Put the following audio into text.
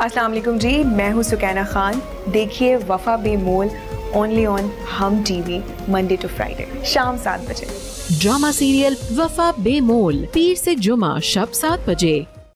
अस्सलाम वालेकुम जी, मैं हूँ सुकैना खान। देखिए Wafa Bemol only on Hum TV Monday to Friday शाम सात बजे। ड्रामा सीरियल वफा बेमोल, पीर से जुमा, शब सात बजे।